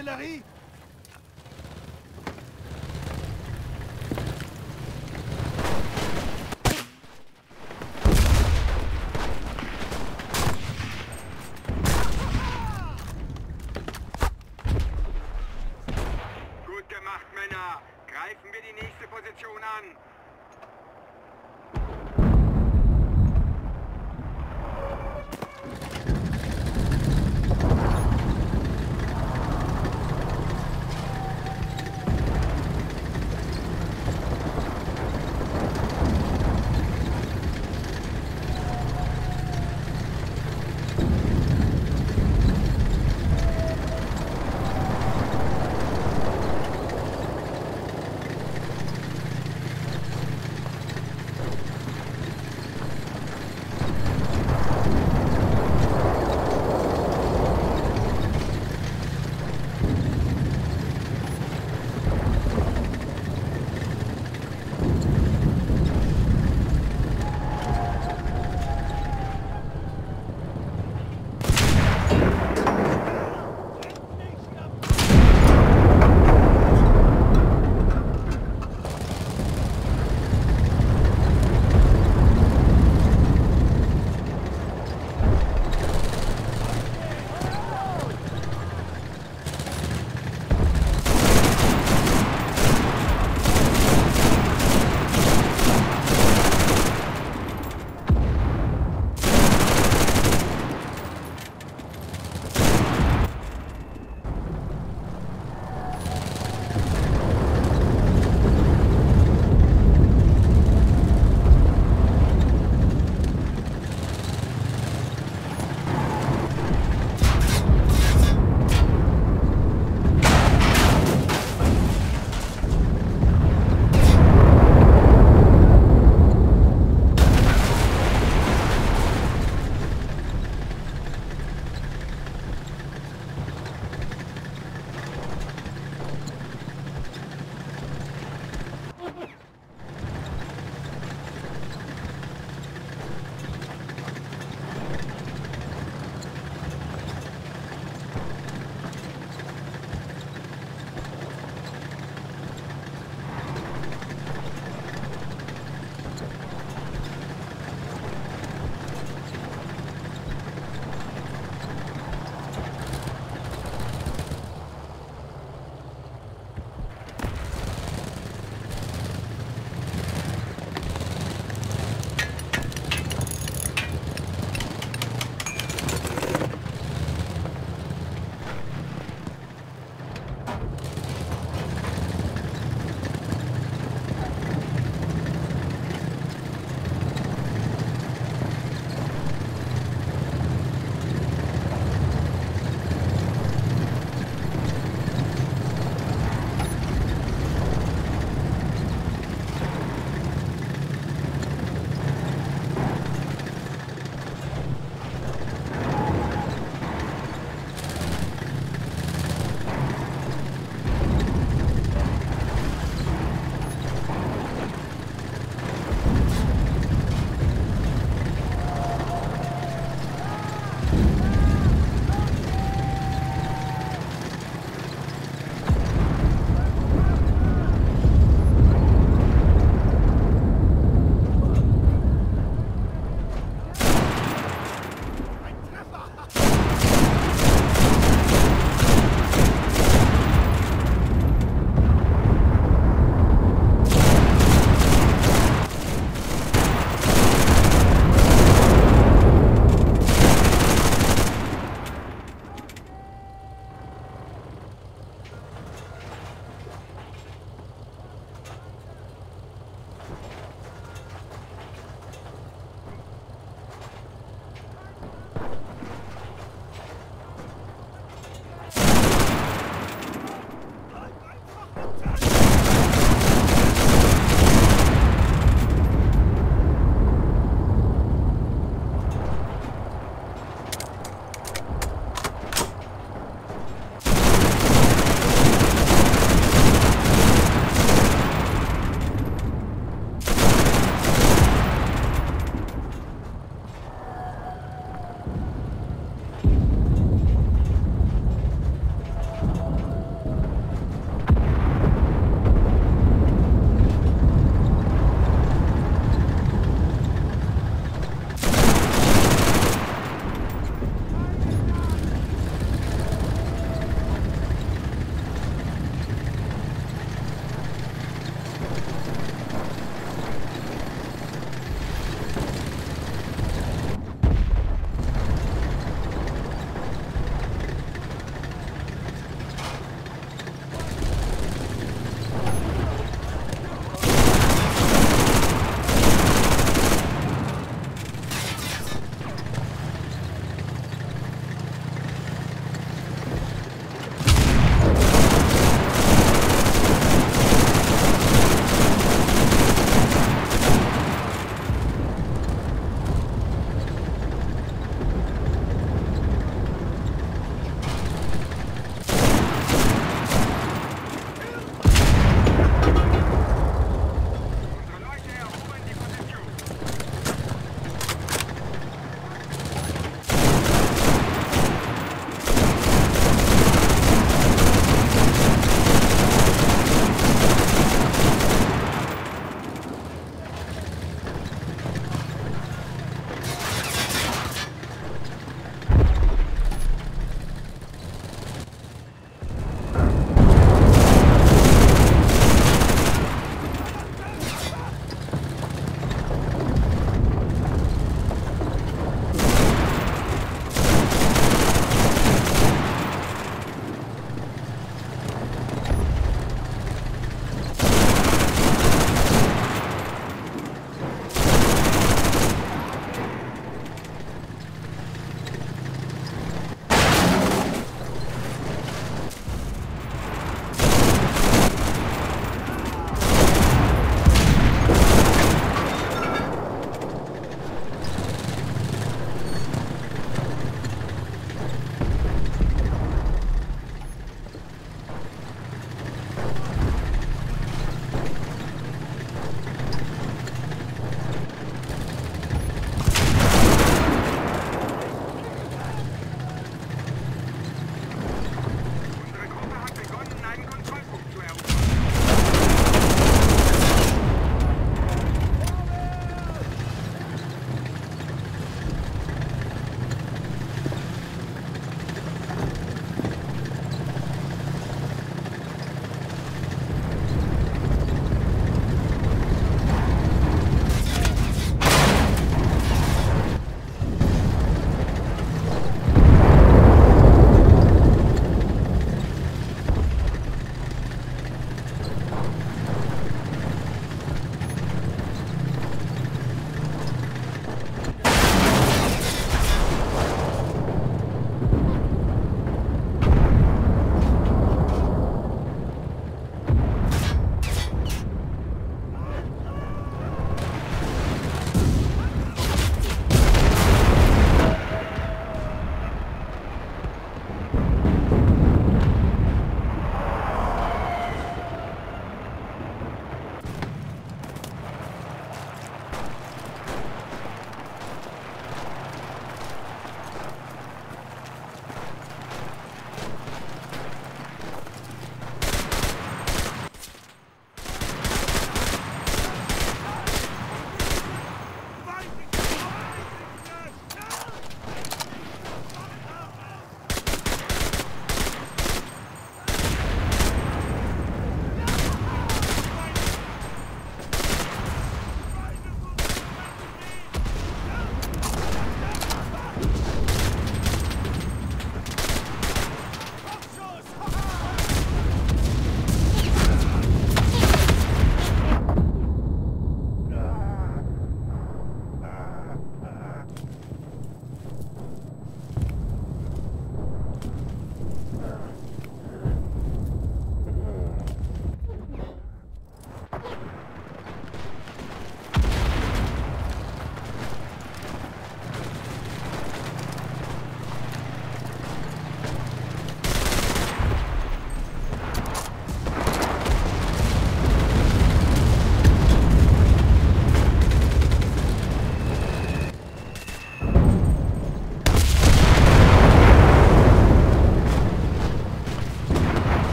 l'artillerie